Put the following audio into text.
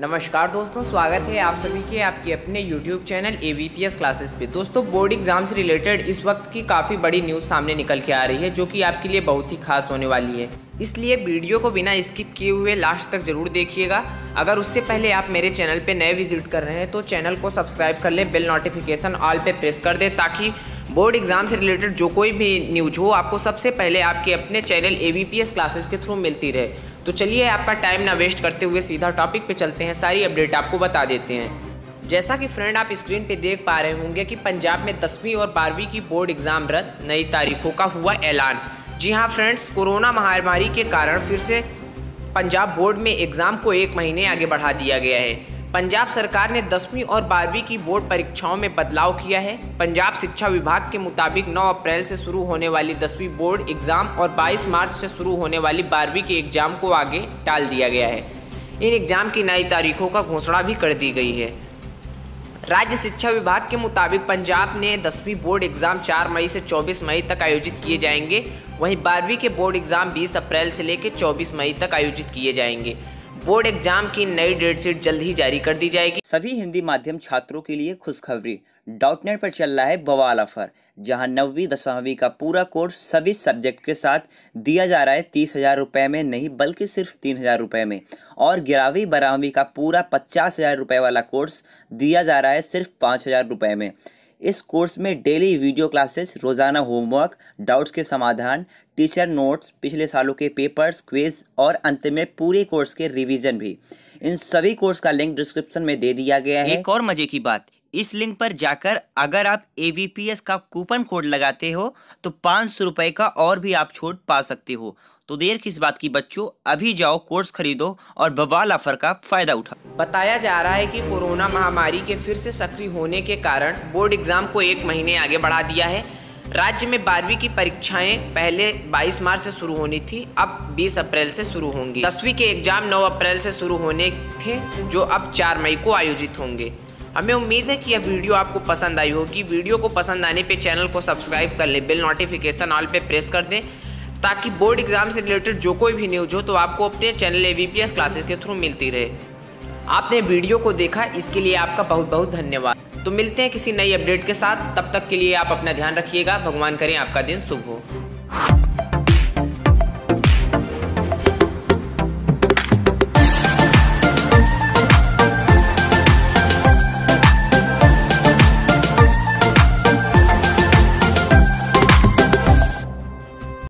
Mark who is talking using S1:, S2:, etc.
S1: नमस्कार दोस्तों, स्वागत है आप सभी के आपके अपने YouTube channel A B P S classes पे। दोस्तों बोर्ड एग्ज़ाम से रिलेटेड इस वक्त की काफ़ी बड़ी न्यूज़ सामने निकल के आ रही है, जो कि आपके लिए बहुत ही खास होने वाली है। इसलिए वीडियो को बिना स्किप किए हुए लास्ट तक ज़रूर देखिएगा। अगर उससे पहले आप मेरे चैनल पर नए विज़िट कर रहे हैं तो चैनल को सब्सक्राइब कर लें बेल नोटिफिकेशन ऑल पर प्रेस कर दें, ताकि बोर्ड एग्ज़ाम से रिलेटेड जो कोई भी न्यूज़ हो, आपको सबसे पहले आपके अपने channel A B P S classes के थ्रू मिलती रहे। तो चलिए आपका टाइम ना वेस्ट करते हुए सीधा टॉपिक पे चलते हैं। सारी अपडेट आपको बता देते हैं। जैसा कि फ्रेंड आप स्क्रीन पे देख पा रहे होंगे कि पंजाब में दसवीं और बारहवीं की बोर्ड एग्ज़ाम रद्द नई तारीखों का हुआ ऐलान। जी हाँ फ्रेंड्स कोरोना महामारी के कारण फिर से पंजाब बोर्ड में एग्ज़ाम को एक महीने आगे बढ़ा दिया गया है। पंजाब सरकार ने दसवीं और बारहवीं की बोर्ड परीक्षाओं में बदलाव किया है। पंजाब शिक्षा विभाग के मुताबिक 9 अप्रैल से शुरू होने वाली दसवीं बोर्ड एग्ज़ाम और 22 मार्च से शुरू होने वाली बारहवीं के एग्ज़ाम को आगे टाल दिया गया है। इन एग्ज़ाम की नई तारीखों का घोषणा भी कर दी गई है। राज्य शिक्षा विभाग के मुताबिक पंजाब ने दसवीं बोर्ड एग्ज़ाम 4 मई से 24 मई तक आयोजित किए जाएँगे। वहीं बारहवीं के बोर्ड एग्ज़ाम 20 अप्रैल से लेकर 24 मई तक आयोजित किए जाएँगे। बोर्ड एग्ज़ाम की नई डेट शीट जल्द ही जारी कर दी जाएगी।
S2: सभी हिंदी माध्यम छात्रों के लिए खुशखबरी। डॉट नेट पर चल रहा है बवाल ऑफ़र, जहाँ नौवीं दसवीं का पूरा कोर्स सभी सब्जेक्ट के साथ दिया जा रहा है तीस हज़ार रुपये में, नहीं बल्कि सिर्फ़ तीन हज़ार रुपये में। और ग्यारहवीं, बारहवीं का पूरा पचास हज़ार रुपये वाला कोर्स दिया जा रहा है सिर्फ़ पाँच हज़ार रुपये में। इस कोर्स में डेली वीडियो क्लासेस, रोज़ाना होमवर्क, डाउट्स के समाधान, टीचर नोट्स, पिछले सालों के पेपर्स, क्विज और अंत में पूरे कोर्स के रिवीजन भी। इन सभी कोर्स का लिंक डिस्क्रिप्शन में दे दिया गया है। एक और मज़े की बात, इस लिंक पर जाकर अगर आप एवीपीएस का कूपन कोड लगाते हो तो पाँच सौ रुपये का और भी आप छूट पा सकते हो। तो देर किस बात की, बच्चों, अभी जाओ, कोर्स खरीदो और बवाल ऑफ़र का फ़ायदा उठा
S1: बताया जा रहा है कि कोरोना महामारी के फिर से सक्रिय होने के कारण बोर्ड एग्ज़ाम को एक महीने आगे बढ़ा दिया है। राज्य में बारहवीं की परीक्षाएँ पहले 22 मार्च से शुरू होनी थी, अब 20 अप्रैल से शुरू होंगी। दसवीं के एग्ज़ाम 9 अप्रैल से शुरू होने थे, जो अब 4 मई को आयोजित होंगे। हमें उम्मीद है कि यह वीडियो आपको पसंद आई होगी। वीडियो को पसंद आने पे चैनल को सब्सक्राइब कर लें, बिल नोटिफिकेशन ऑल पे प्रेस कर दें, ताकि बोर्ड एग्ज़ाम से रिलेटेड जो कोई भी न्यूज़ हो तो आपको अपने चैनल ए क्लासेस के थ्रू मिलती रहे। आपने वीडियो को देखा, इसके लिए आपका बहुत बहुत धन्यवाद। तो मिलते हैं किसी नई अपडेट के साथ। तब तक के लिए आप अपना ध्यान रखिएगा। भगवान करें आपका दिन शुभ हो।